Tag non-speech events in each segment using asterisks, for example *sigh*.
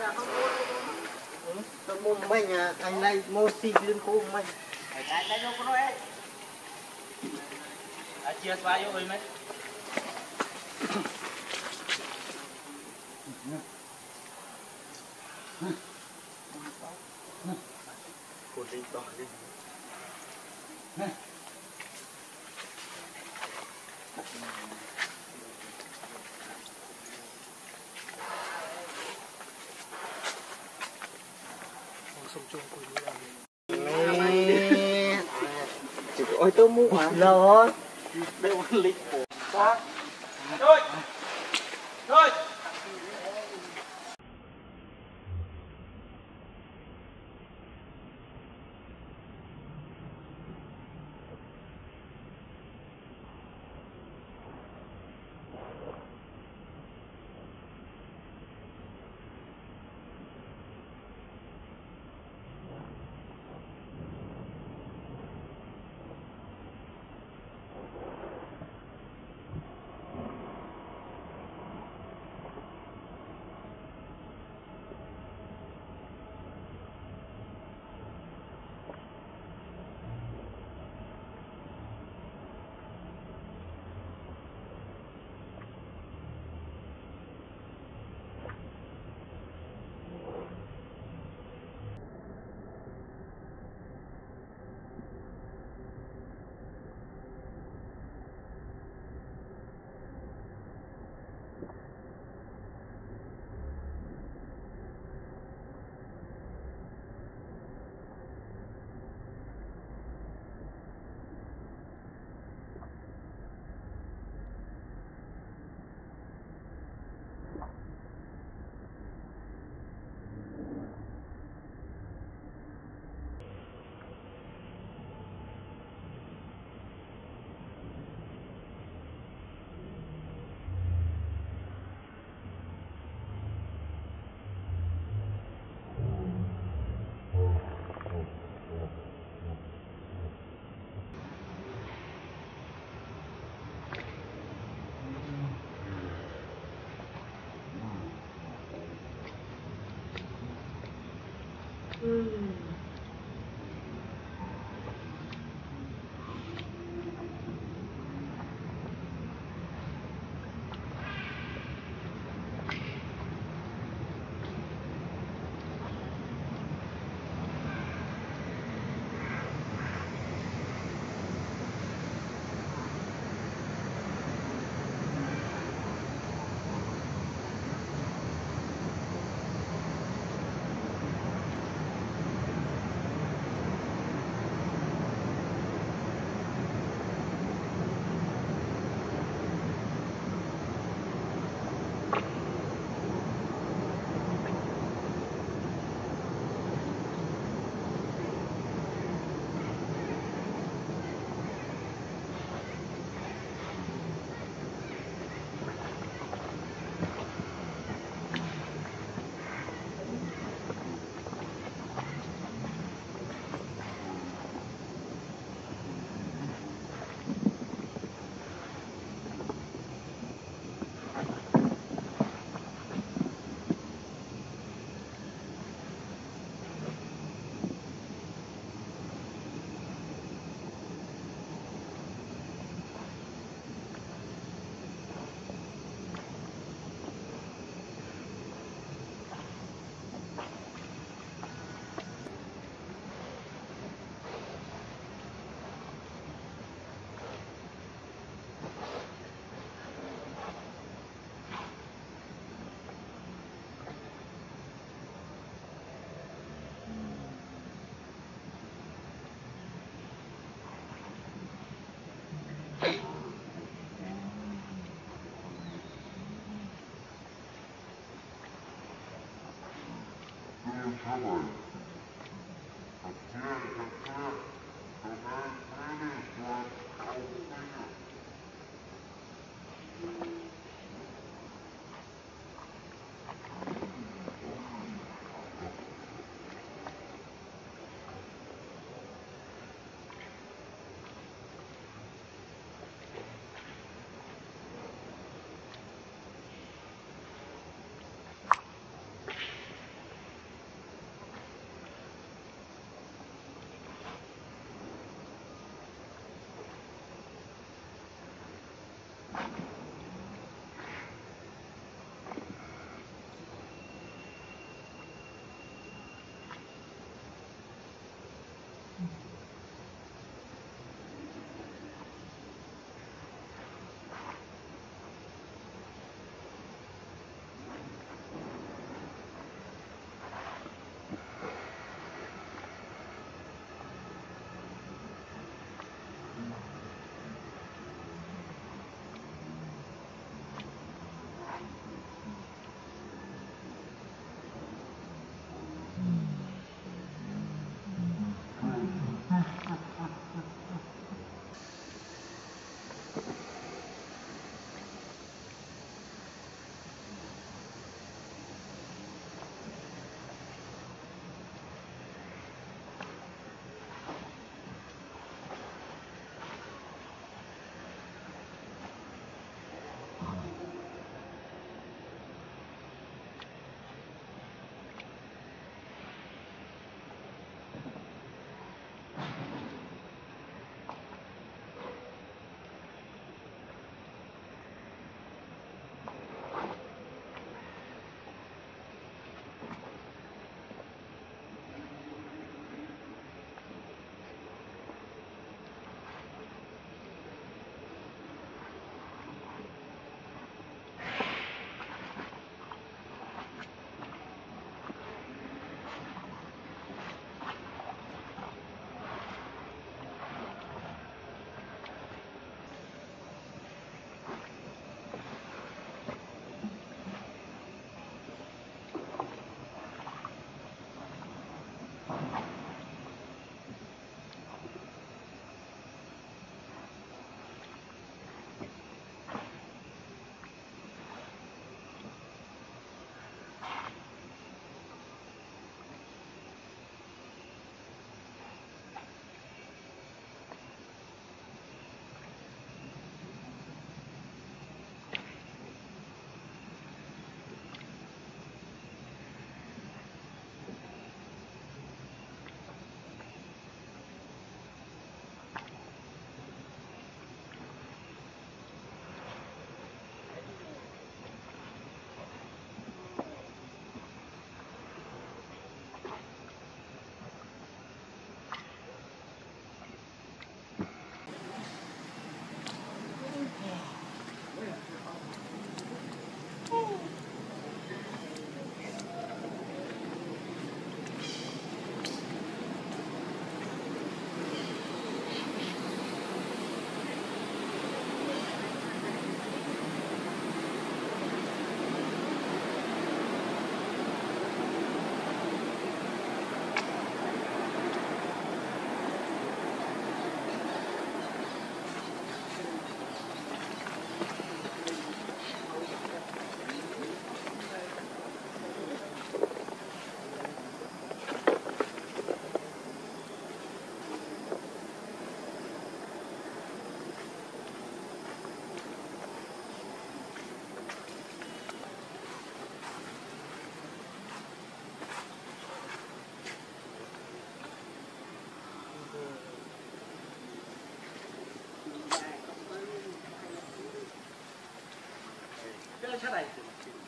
ទៅមុំមិញថ្ងៃណៃមកស៊ីគ្រឿងគូមិញតែតែយកគ្រូឯងអាជាស្វាយកវិញមិញ mua hả lo đây là lịch của ta 車内っていうのを作る。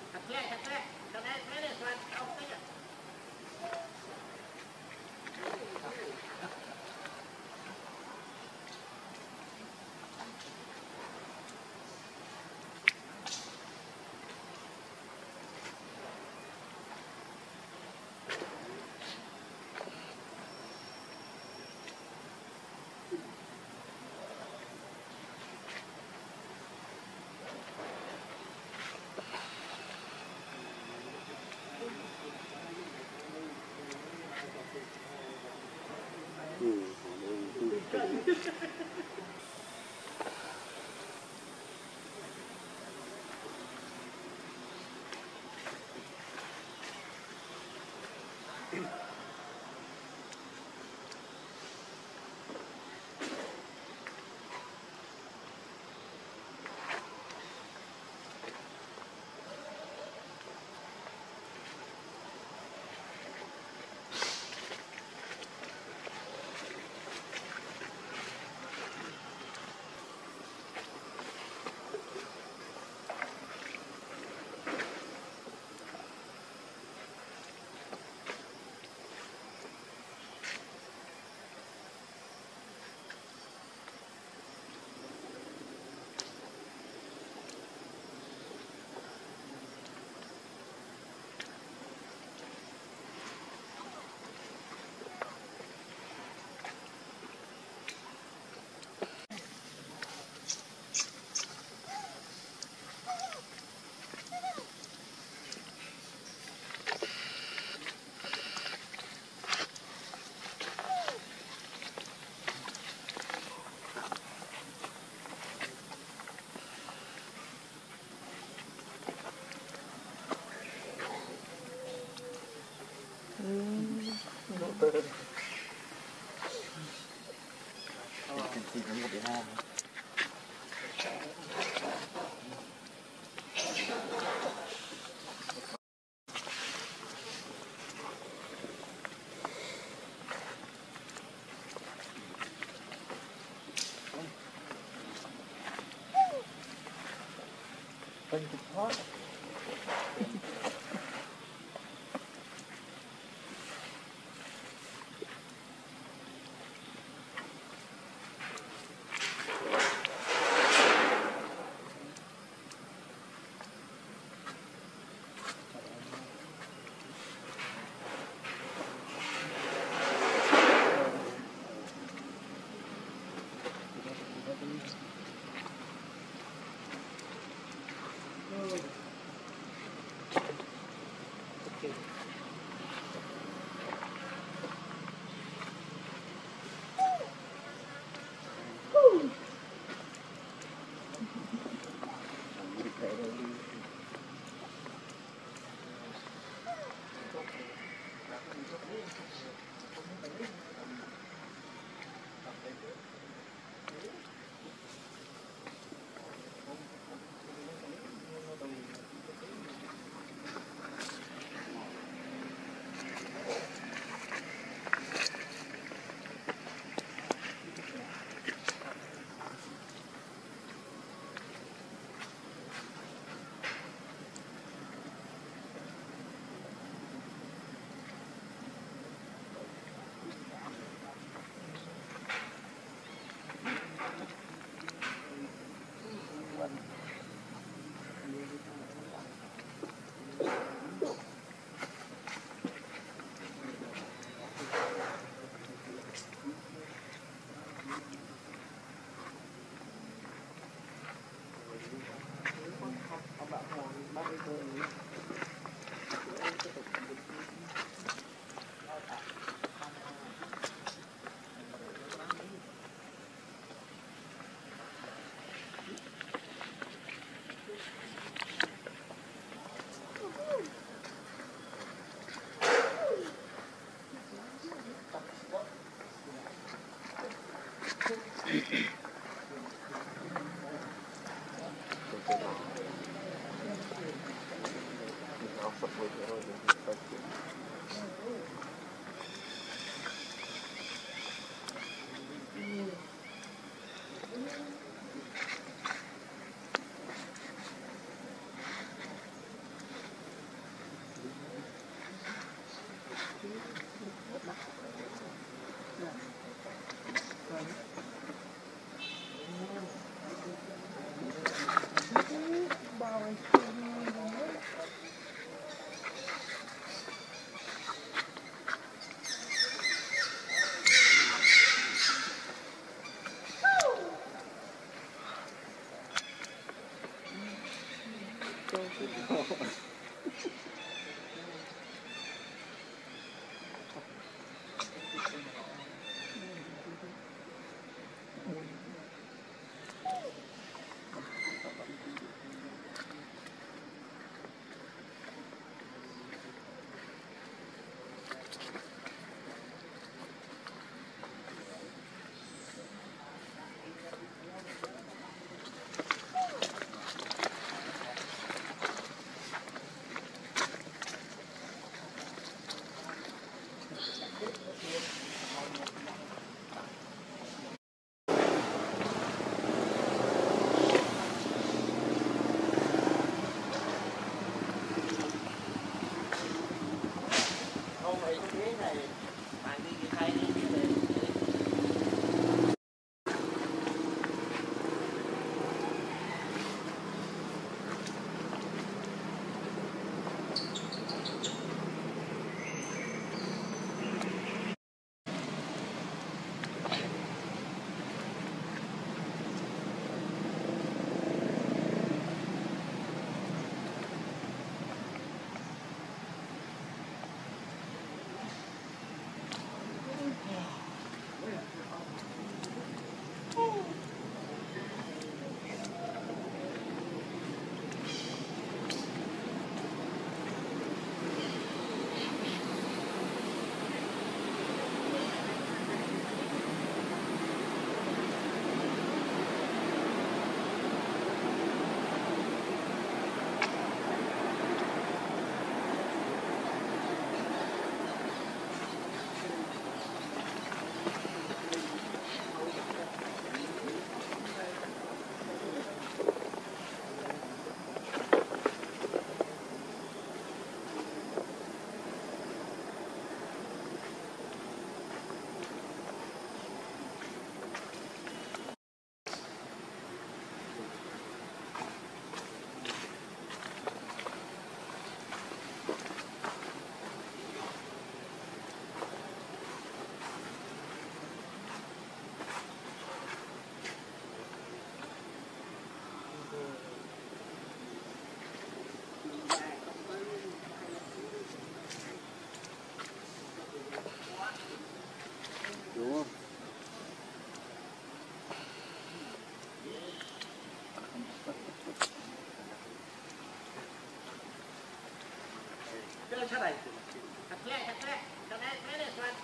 うん。 ពេ あっ。Kle, kle, kle, kle, kle, kle, kle,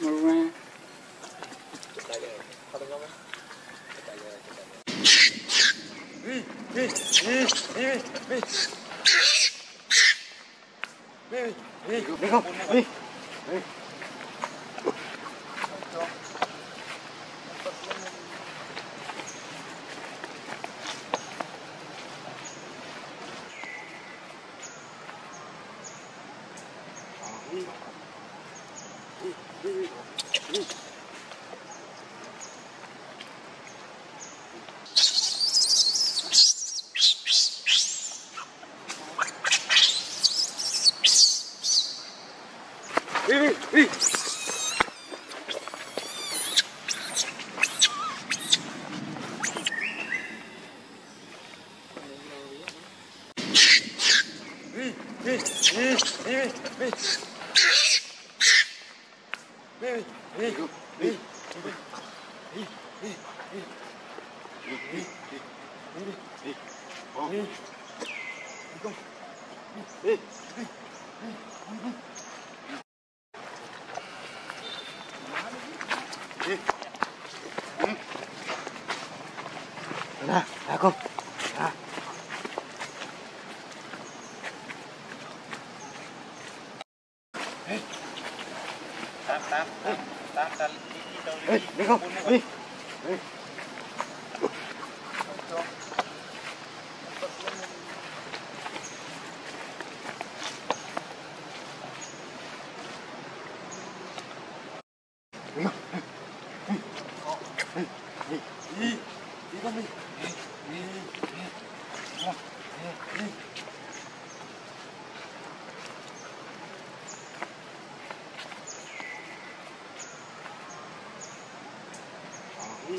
Camera. Đi không? Đi mà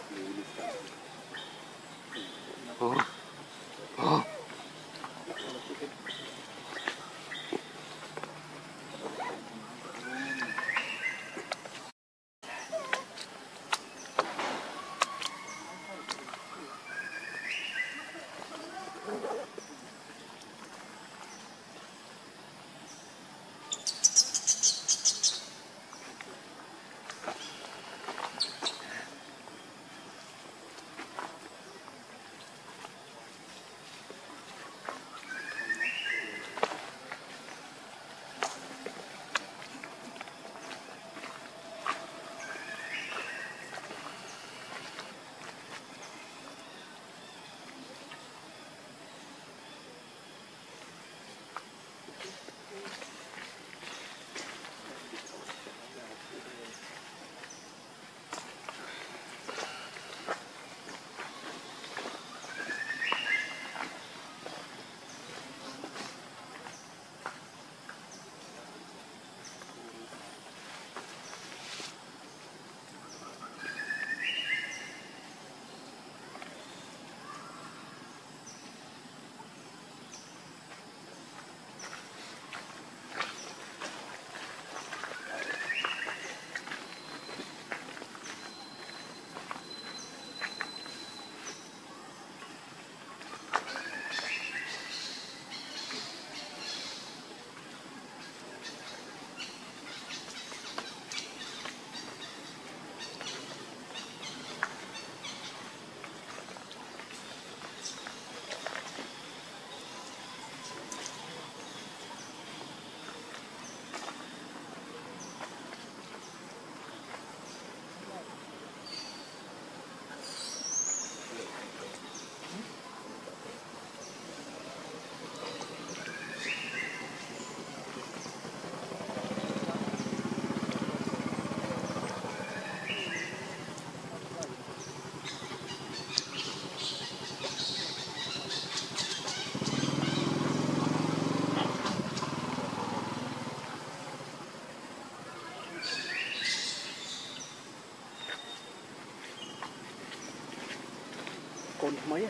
Đây,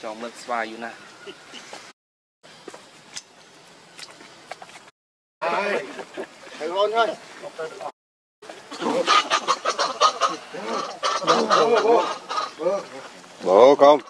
ចេះលើចំលើស្វាយូរណាស់ហើយហើយអូនហើយបោកុំ à,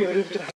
Yoruldu.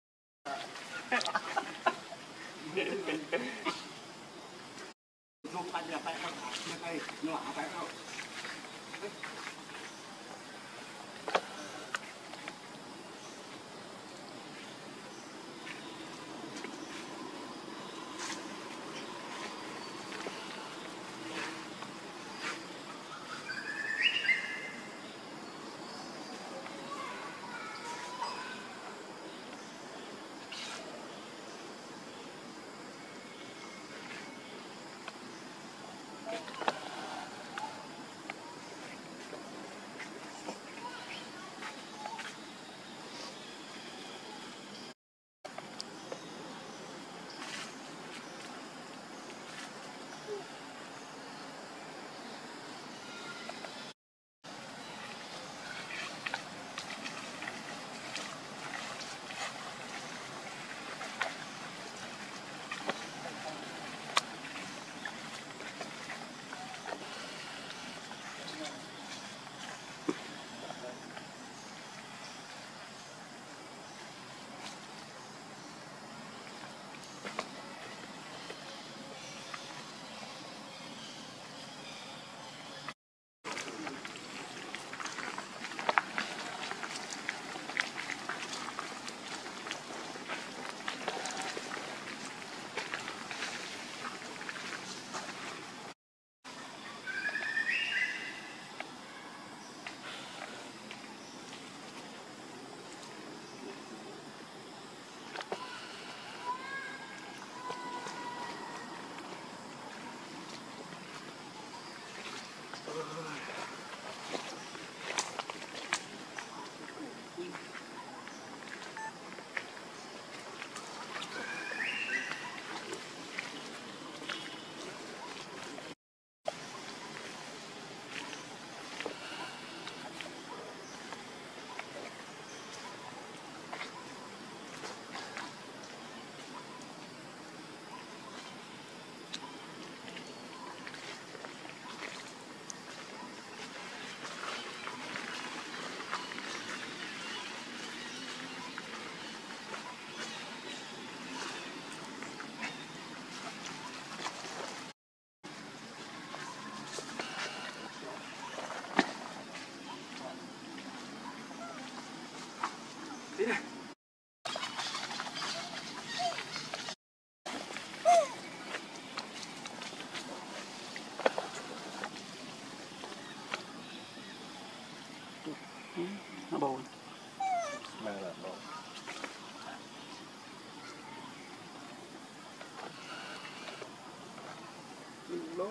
đó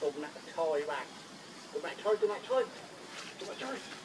tụi mày thôi bạn. Tụi mày thôi tụi mày thôi tụi mày thôi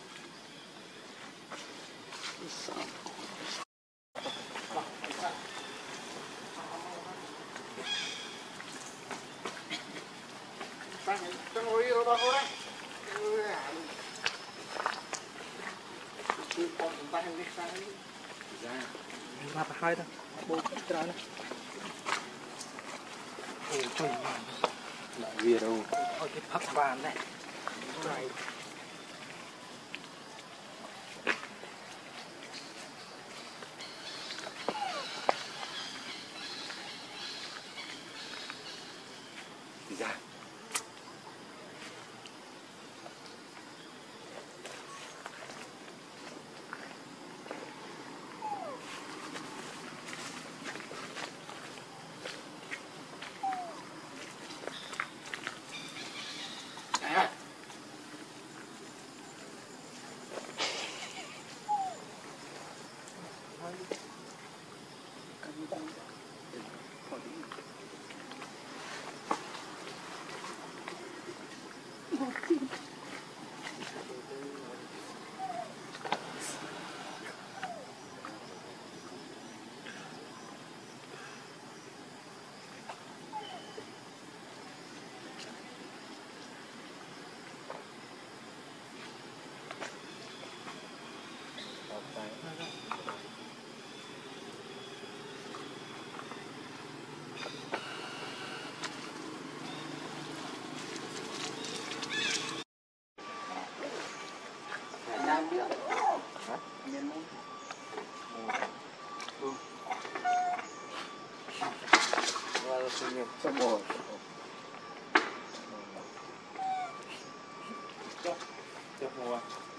Some more.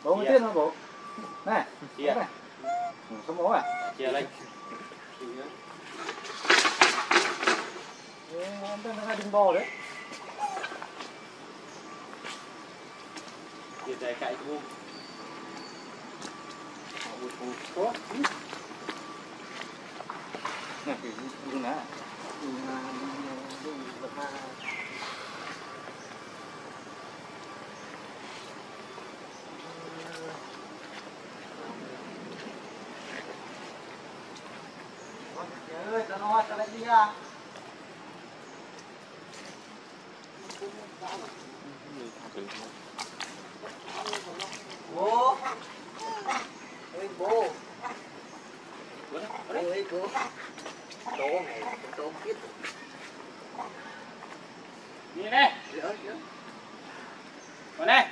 Bố mới yeah. tiết hả bố? Nè, yeah. này. Ừ, không bố à? Chia lên. Em đang hai đinh bò đấy. Chia dài cãi thu. Hãy subscribe cho kênh Ghiền Mì Gõ Để không bỏ lỡ những video hấp dẫn nè ơi, nó hoa, tao lại đi à. Bố. Ê bố. Ê bố. Đồ này, đồ biết. Đi đây. Nhớ, nhớ. Vào đây.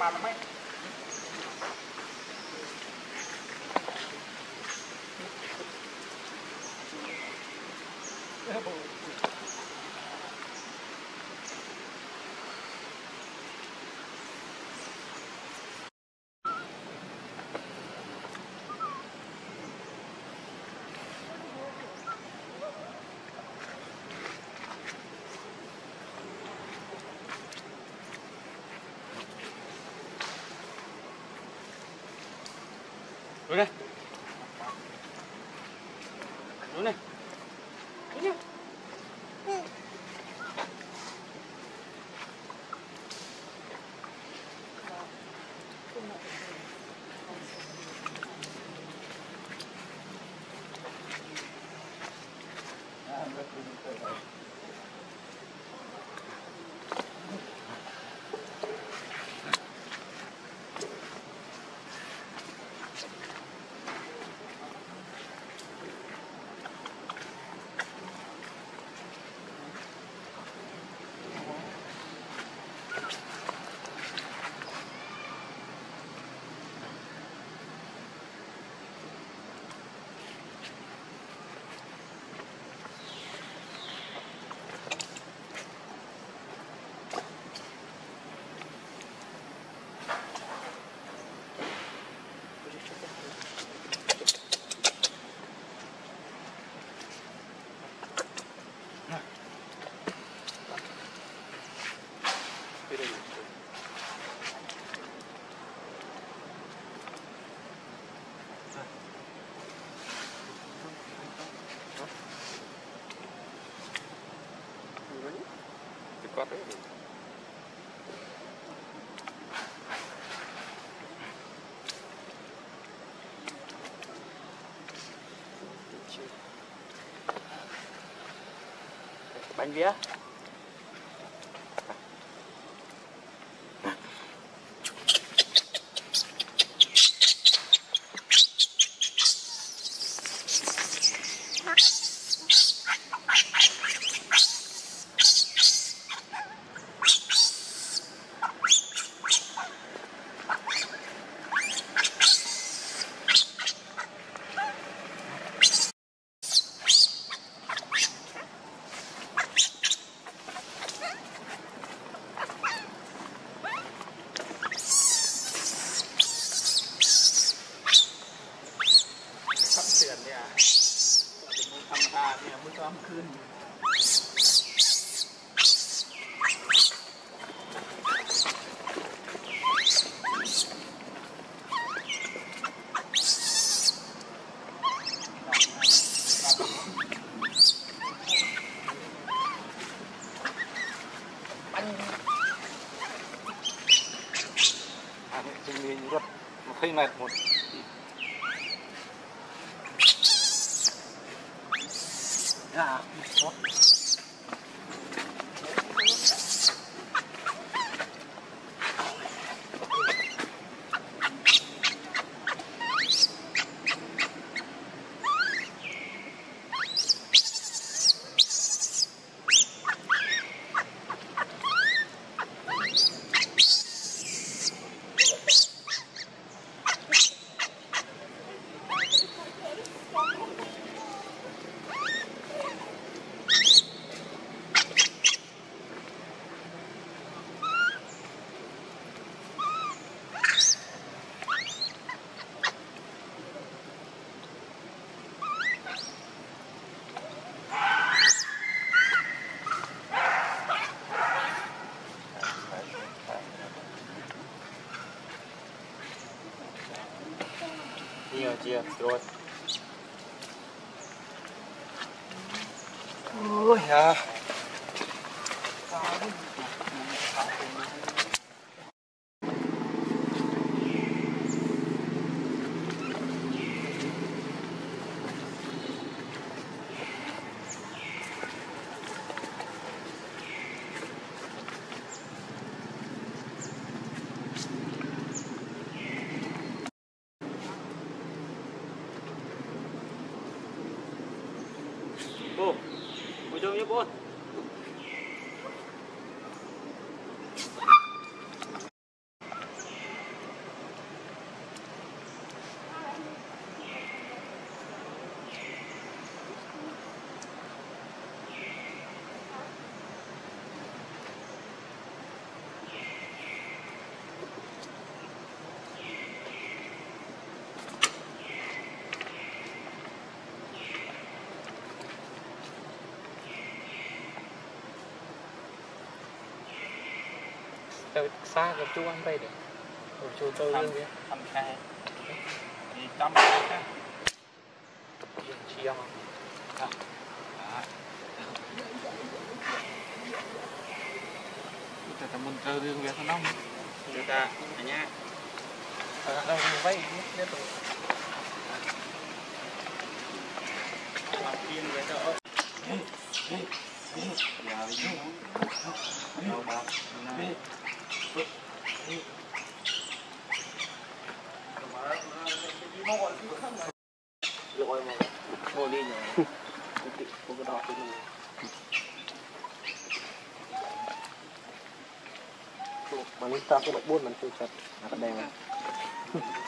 Đúng Bánh vía. Troia. ទៅខ្សែក៏ជួអត់ទៅទេជួទៅរឿងវាអត់ខែនិយាយចំណាយើងជាមកអត់តែតែមុនត្រូវរឿងវាហ្នឹងគឺថាអញ្ញាអត់ដឹងវិញនេះទៅឡើងទៀនវាទៅអត់យ៉ាវិញទៅបាក់ណា มันนี่ตาตัว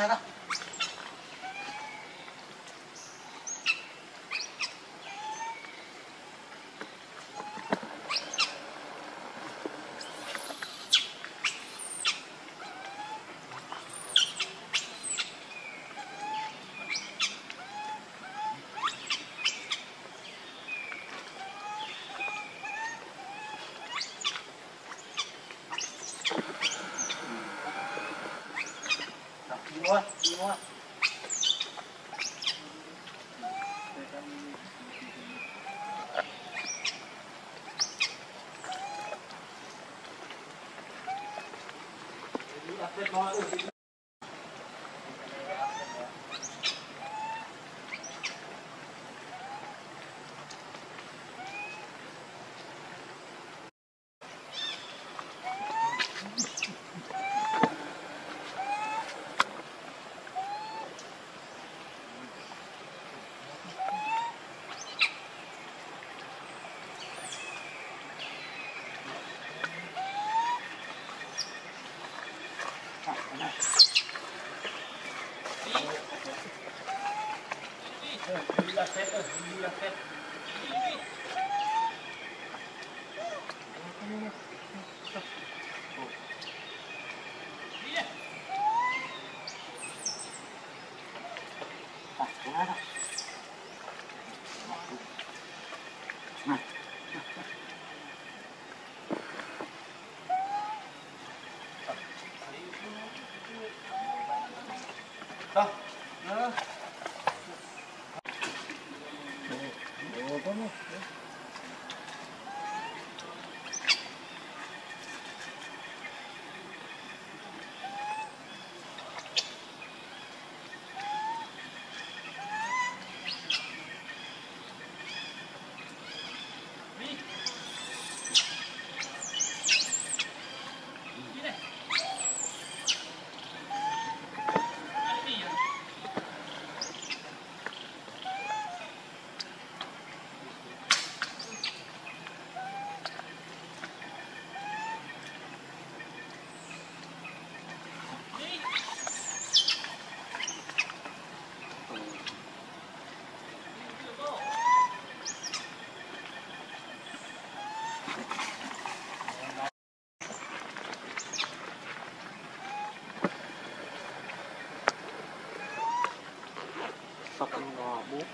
Này đó. Đi mua, đi mua. sập ngò bút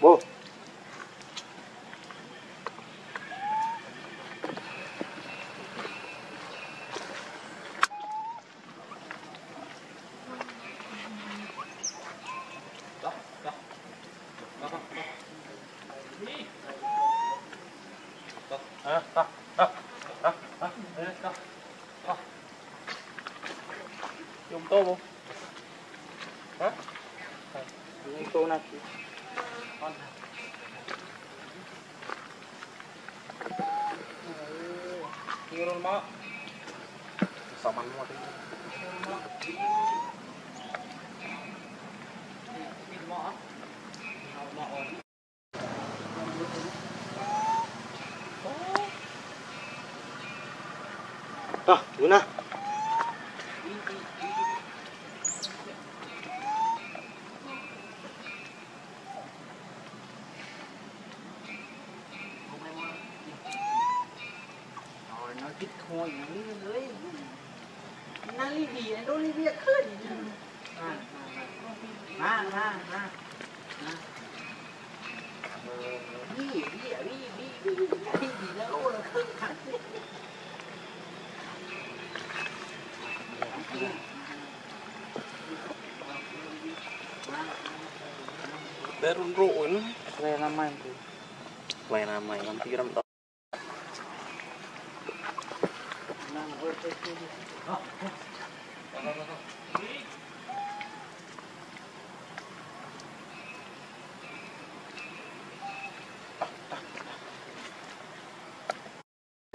bố dùng tô không hả dùng tô nào chị con nhiều luôn mà sao ăn mà à đúng nè Rồi nó kít khôi nó lưới Nó li bì nó li bì khơi Mà mà mà Bì bì bì bì bì bì bì nó lô là khơi thẳng Để run rụi nó Về làm mày Về làm mày làm tí rắm đó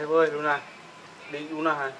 Thế bơi Luna Đi Luna này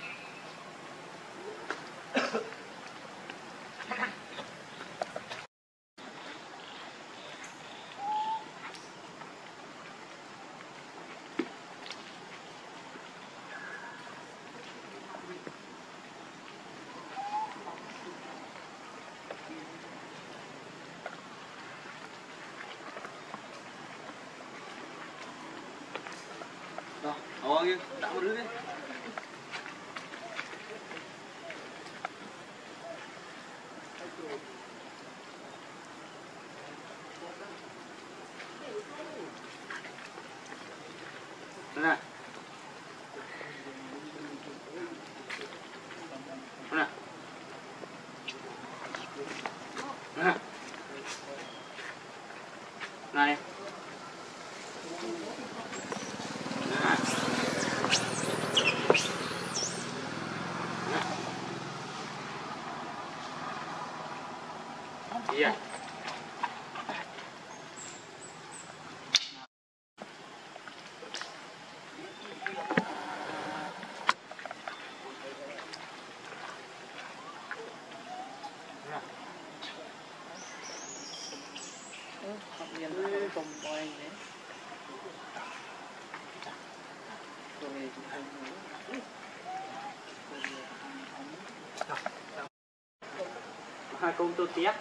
Hai công tôi tiếc.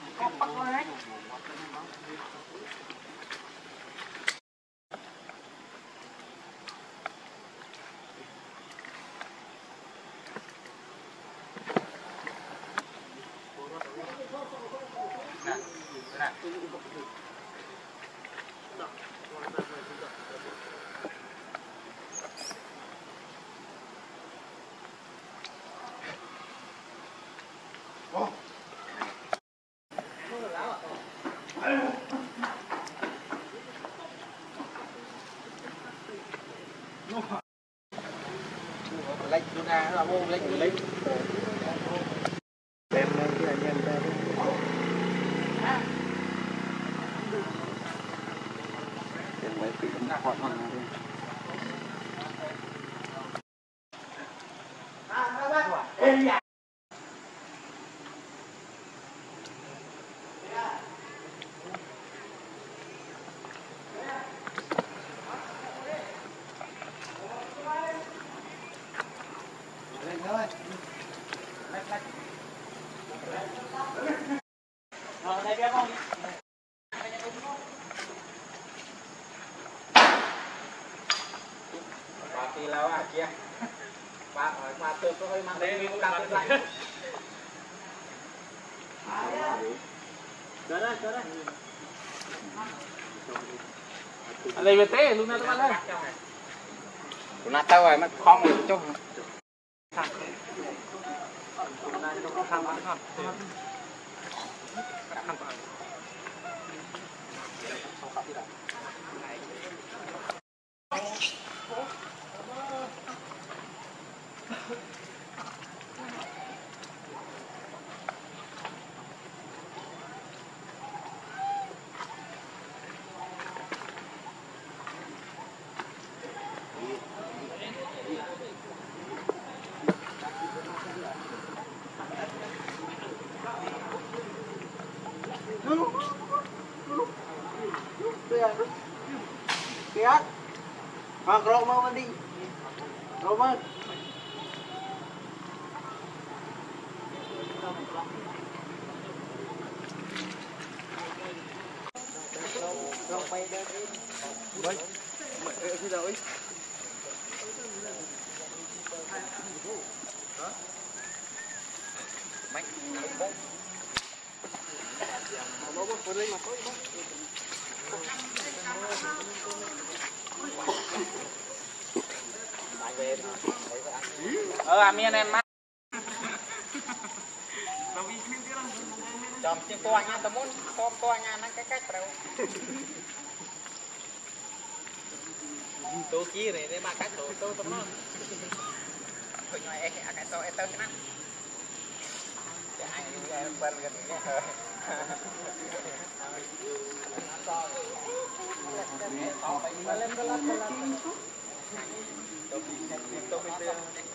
Nè. Nè. lấy có hơi mang đây, *laughs* chờ đây Anh lấy về té luôn nè các bạn ơi. Tụi nó tao rồi, mất không rồi chút Kìa. Hoặc rộng mà đi. Rộng mà. Ờ, à miên em Tuh kiri, dia makan tuh, tuh teman. Punya eh, akan tahu itu kena. Jangan juga empan katanya. cái lát, tolong. Tolong, tolong, tolong.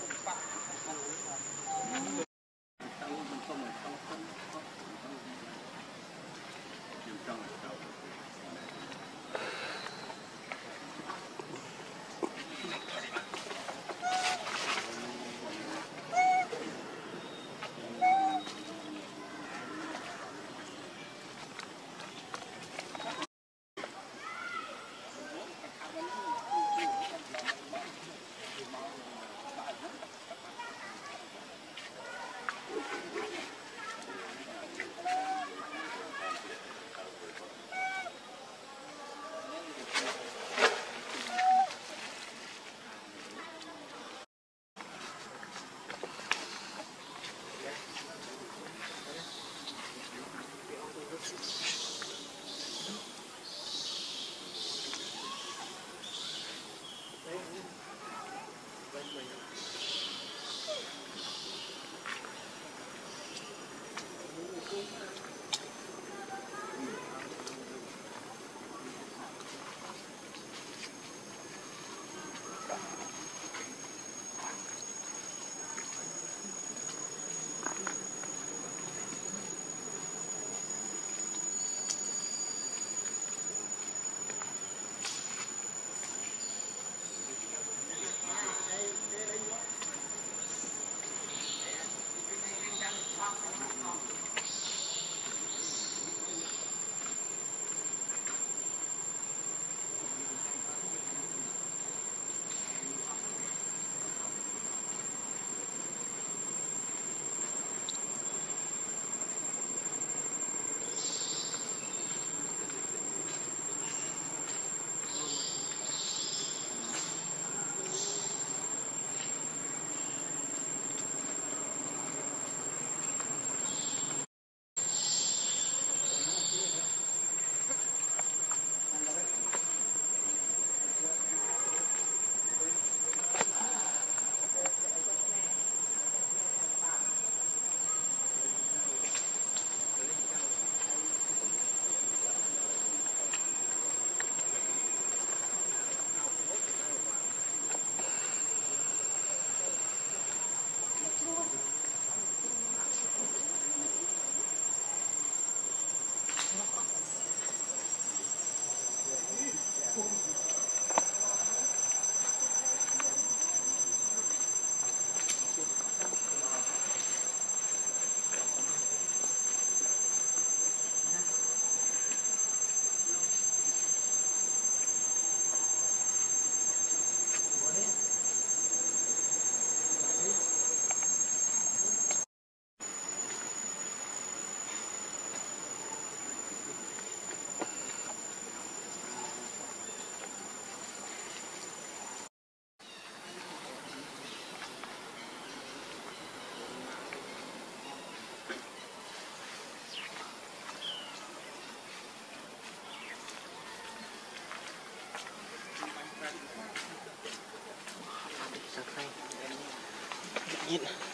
Bên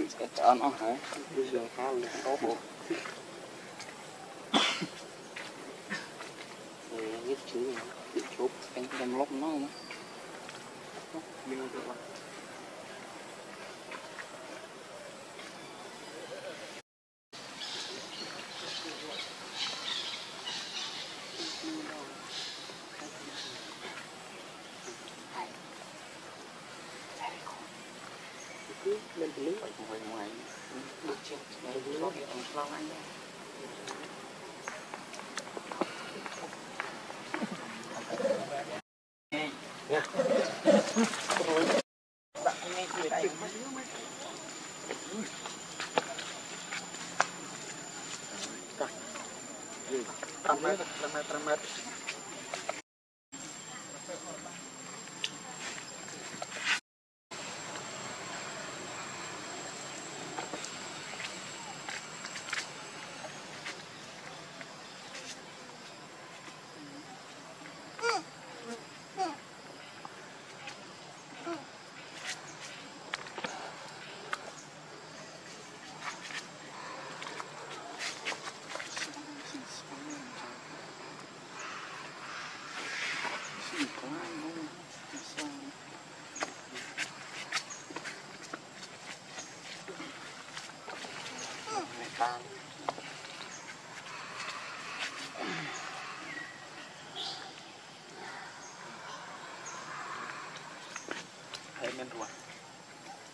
gần cái Nhịn. sẽ chọn nó hả đường khá là tốt bộ rồi viết chữ này chữ chốt anh đem lốc nó nữa lên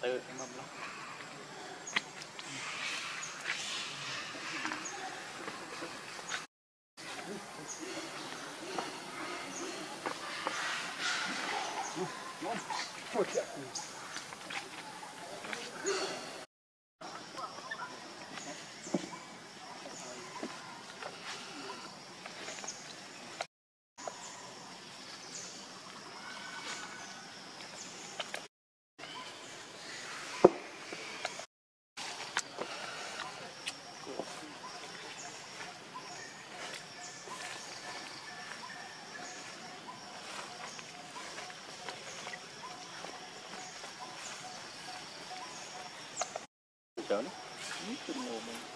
tự em lắm Chở nó ញ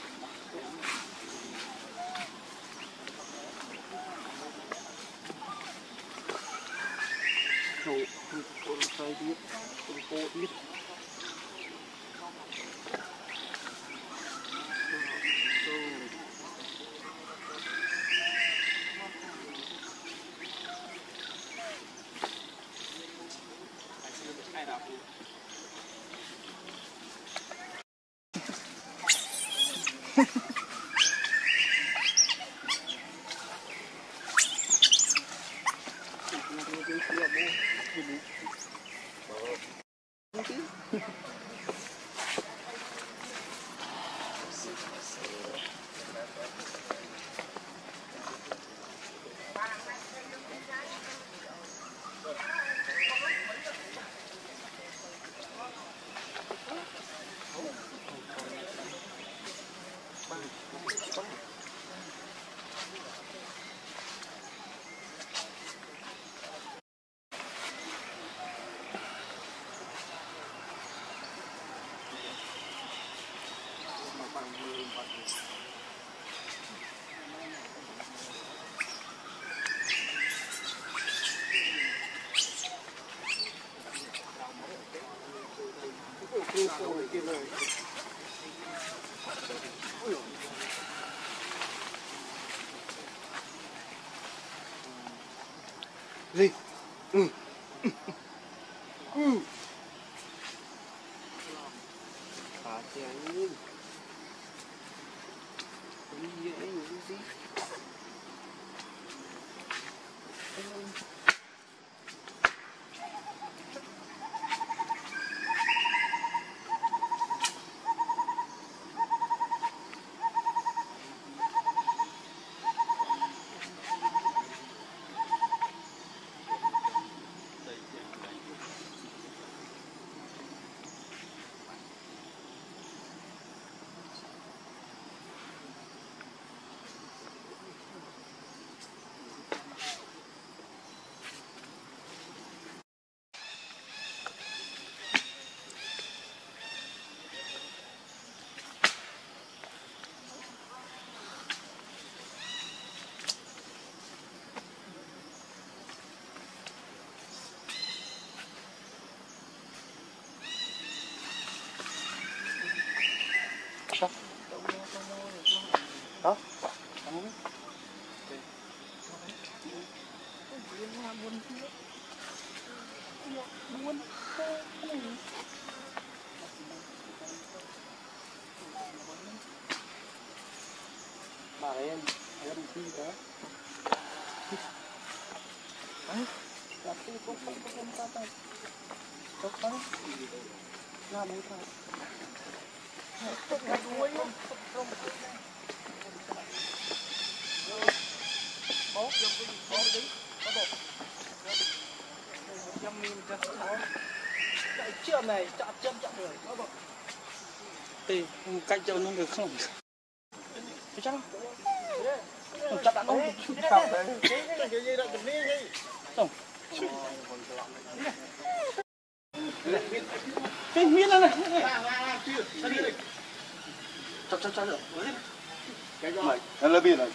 多一点，多一点。Chưa này chạm chân chạm người có bộ thì cách cho nó được không? Chắc không? Chắc đã đúng sao đấy không cái miếng này. này chắc chắc chắc rồi nó là biết rồi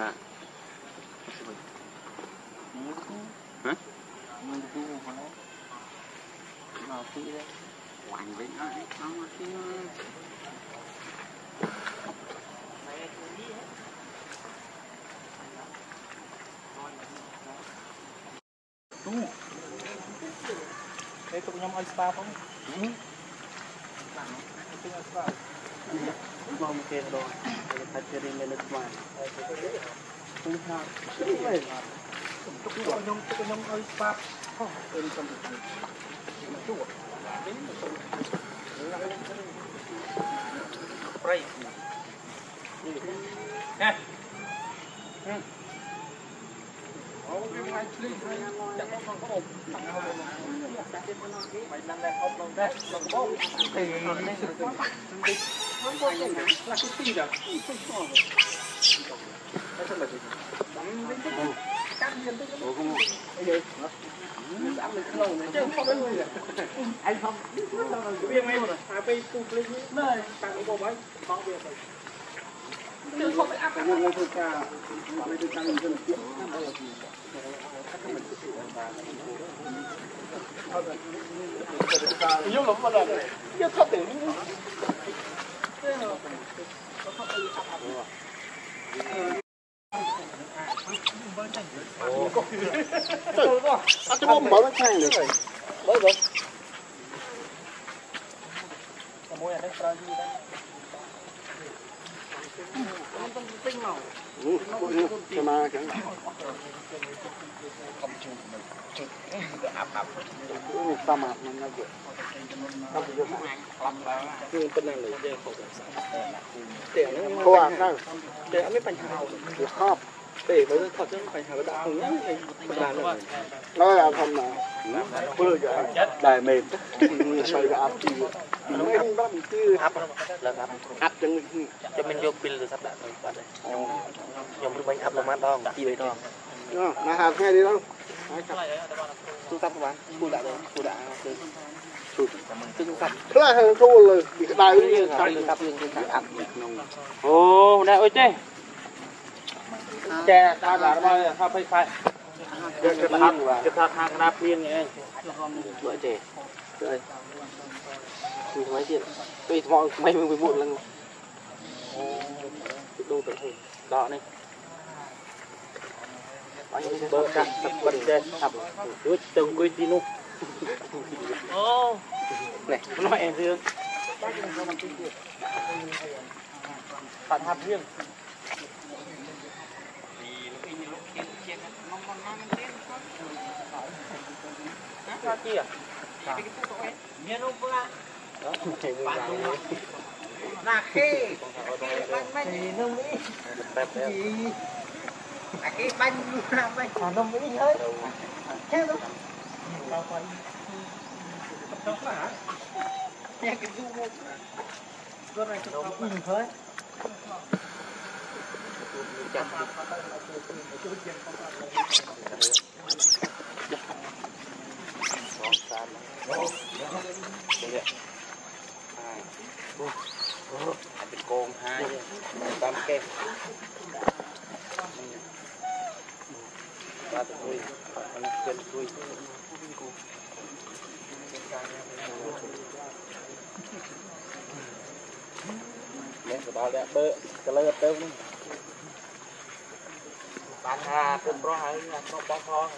Nah. Hả? Quảng với nó đấy, nó mà cái Ito ko niya mga spa pa mo. Hmm? Ito yung spa. Mau mungkin rồi at si Rina Luzman. Price na. Eh. Hmm. Oh, yung ice cream. Jack mo pang kaob. Ang. anh không biết đâu rồi. Bây giờ em à bây cung lên. Này, tặng cô bái, bao việc rồi. Mới rồi. Mua nhà đấy, ra gì đấy tinh màu ừ, cho mà chẳng ta mà nó nó được không nhưng bên này là không được tiền nó không được tiền nó mới bành hào được để mới thật chứ phải hàng đã không nhá làm rồi nó là thầm mà. Vừa rồi đài mềm. *laughs* Xoay ra áp chi nó không bắt mình cứ áp hấp, áp áp chân cho mình vô pin rồi sắp đặt rồi bạn đây. Ờ. Nhóm lúc bánh áp là mát đó chi vậy đó mà hạt ngay đi đâu? Tôi sắp các bạn tôi đã rồi tôi đã rồi. Thế là thua rồi, bị cái đài với cái đài. Ô, này ơi tê cha ta là mà ta phải được cái thang cái thang thang nạp liên nghe tuổi trẻ rồi mấy chuyện mọi mấy mươi một lần đô tự hình đỏ này. Bơ cắt tập vật trên tập cuối từng quy này nói em thương bạn riêng. kia. Minum pula. Naki. Minum ni. Naki ban lunak ban. Minum ni thôi. Thế đâu. Bao quay. Đâu phải. Nhà cái du mô. Rồi này chúng ta in. Thank you. vậy hai. Bịch con hai. Ba mươi kem. Ba tụi tôi con chân tôi lên cái bao đã bơ cái lơ đâu nữa bạn hà cũng có hai nó bao kho